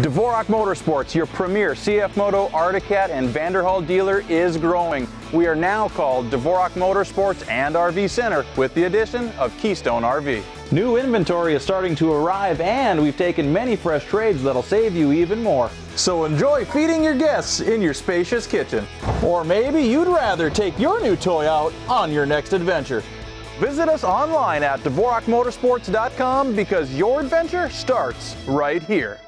Dvorak Motorsports, your premier CF Moto, Arctic and Vanderhall dealer is growing. We are now called Dvorak Motorsports and RV Center with the addition of Keystone RV. New inventory is starting to arrive and we've taken many fresh trades that'll save you even more. So enjoy feeding your guests in your spacious kitchen. Or maybe you'd rather take your new toy out on your next adventure. Visit us online at DvorakMotorsports.com because your adventure starts right here.